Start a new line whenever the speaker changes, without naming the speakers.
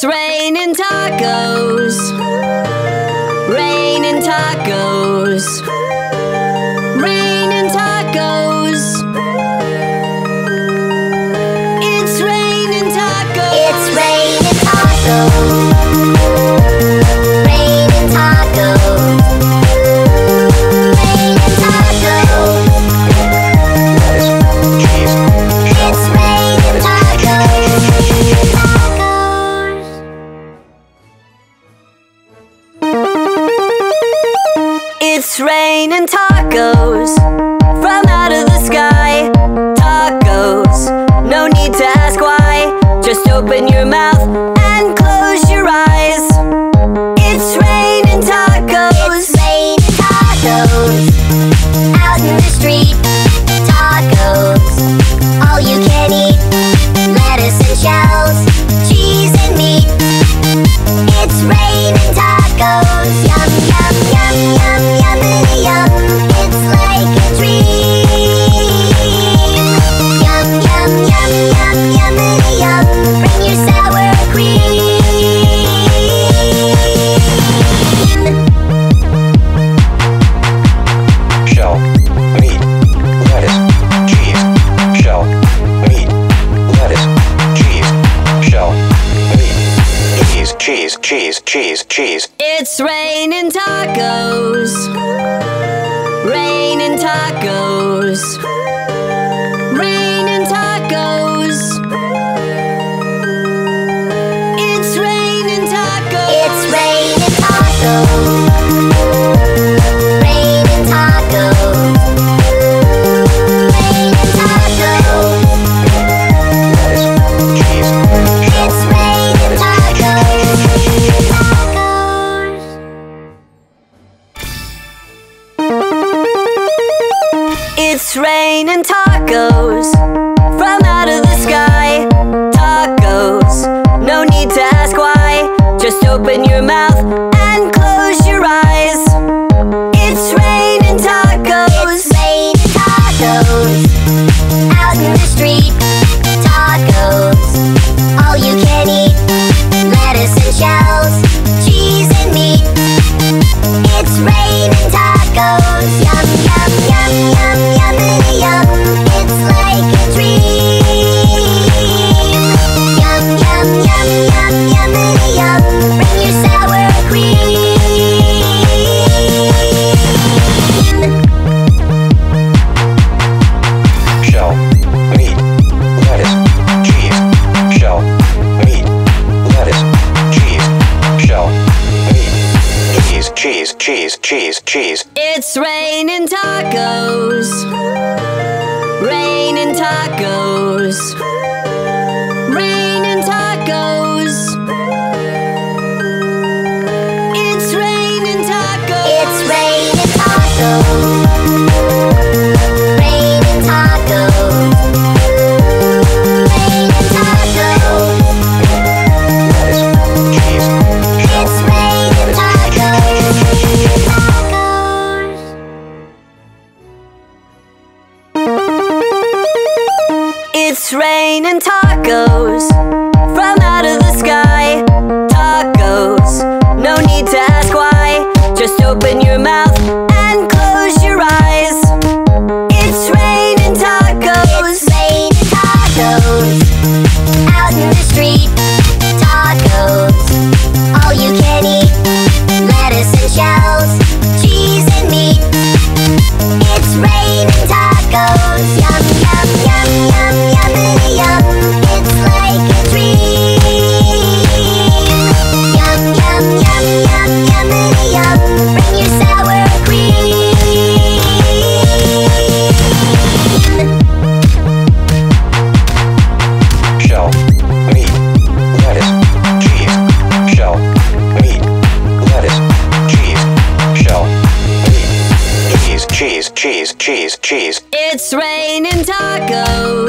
It's raining tacos. Raining tacos. It's raining tacos from out of the sky. Tacos, no need to ask why. Just open your mouth and close your eyes. It's raining tacos.
It's raining tacos out in the street. Tacos, all you can eat. Lettuce and shells, cheese and meat.
cheese, cheese, cheese.
It's raining tacos. Raining tacos. Chicken tacos from out of the sky. Tacos, no need to ask why. Just open your mouth and close your eyes.
cheese,
cheese.
It's raining tacos. Raining tacos. Raining tacos. It's raining tacos.
It's raining tacos.
open your mouth.
cheese,
cheese, cheese.
It's raining tacos.